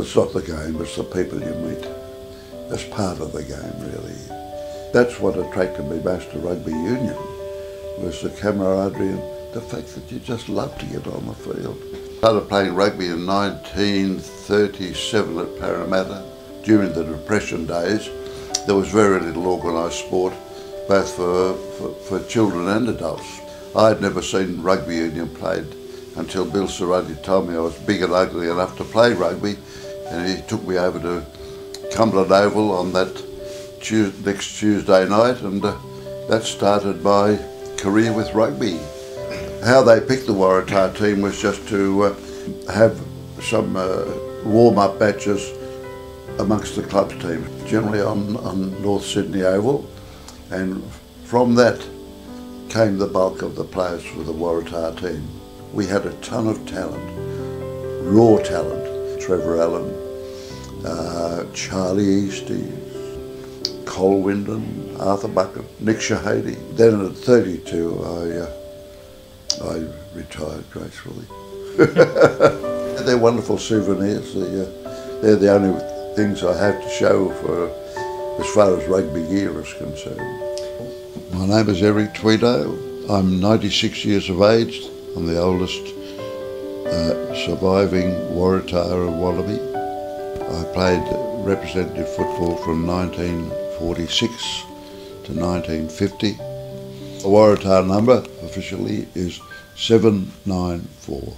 it's not the game, it's the people you meet. It's part of the game, really. That's what attracted me most to rugby union, was the camaraderie and the fact that you just love to get on the field. I started playing rugby in 1937 at Parramatta. During the Depression days, there was very little organised sport, both for, for, for children and adults. I had never seen rugby union played until Bill Sarati told me I was big and ugly enough to play rugby and he took me over to Cumberland Oval on that Tuesday, next Tuesday night and uh, that started my career with rugby. How they picked the Waratah team was just to uh, have some uh, warm-up matches amongst the club's teams, generally on, on North Sydney Oval and from that came the bulk of the players for the Waratah team. We had a ton of talent, raw talent. Trevor Allan, uh, Charlie Eastie, Col Windon, Arthur Buchan, Nick Shehadie. Then at 32, I, uh, I retired gracefully. they're wonderful souvenirs. They're, uh, they're the only things I have to show for as far as rugby gear is concerned. My name is Eric Tweedale. I'm 96 years of age. I'm the oldest uh, surviving Waratah of Wallaby. I played representative football from 1946 to 1950. The Waratah number officially is 794.